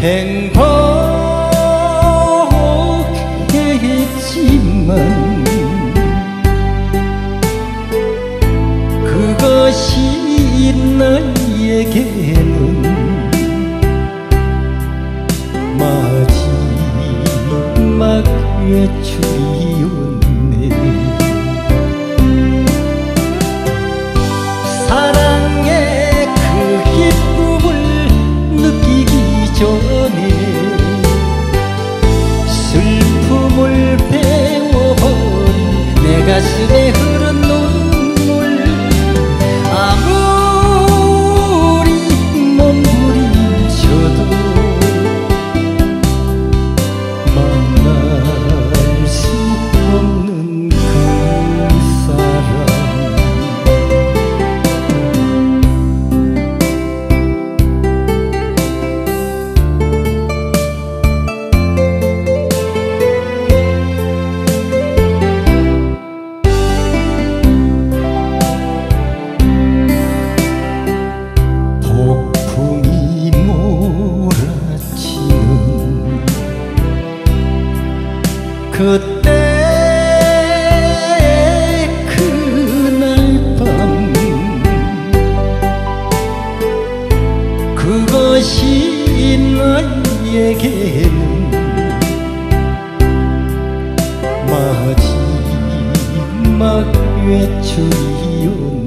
행복했지만 그것이 나에게는 마지막 외출이 그때 그날 밤 그것이 나에게는 마지막 외출이었네